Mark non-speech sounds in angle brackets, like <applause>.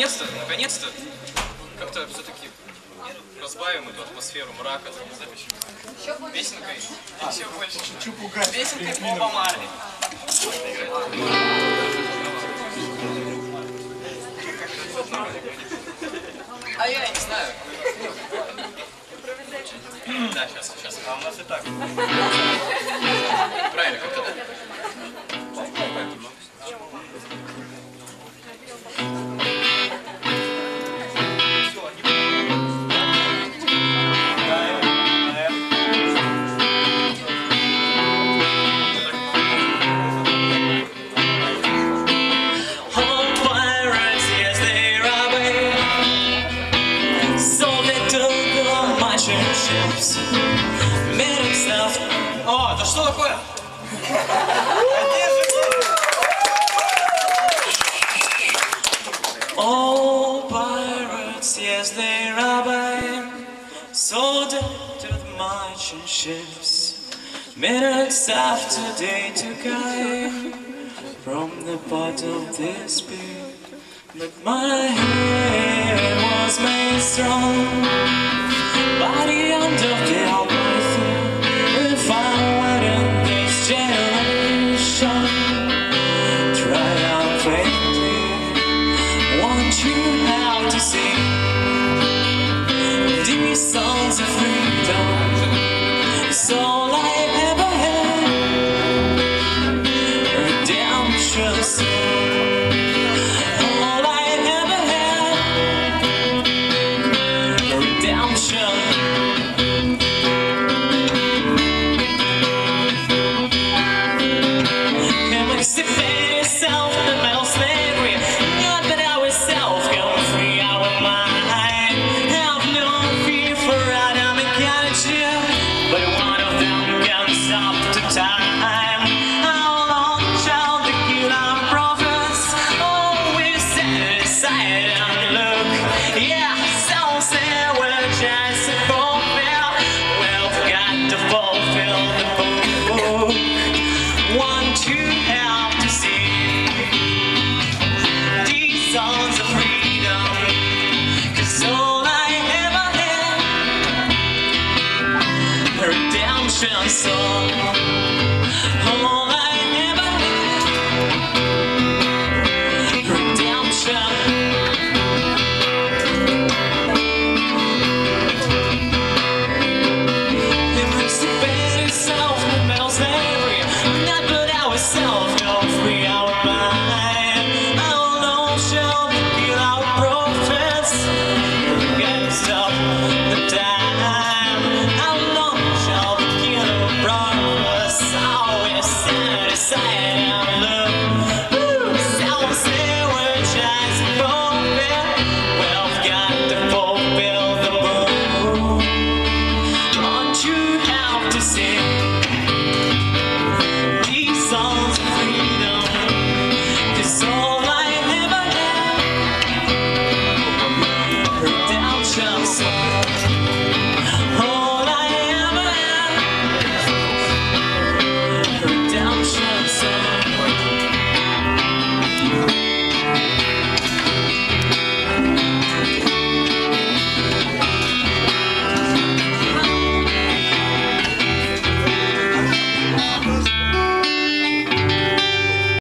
Наконец-то, наконец-то, как-то все-таки разбавим эту атмосферу мрака. Песенкой. Еще больше. Песенкой Боба Марли. А я не знаю. Да, сейчас, сейчас. А у нас и так. <laughs> Правильно, как-то, да? ships Made himself О, да что такое? All pirates, yes, they rob Sold to the merchant ships Minutes after they took I From the bottom of this pit But my head was made strong You to sing These songs of freedom but one of them can stop the time. chanson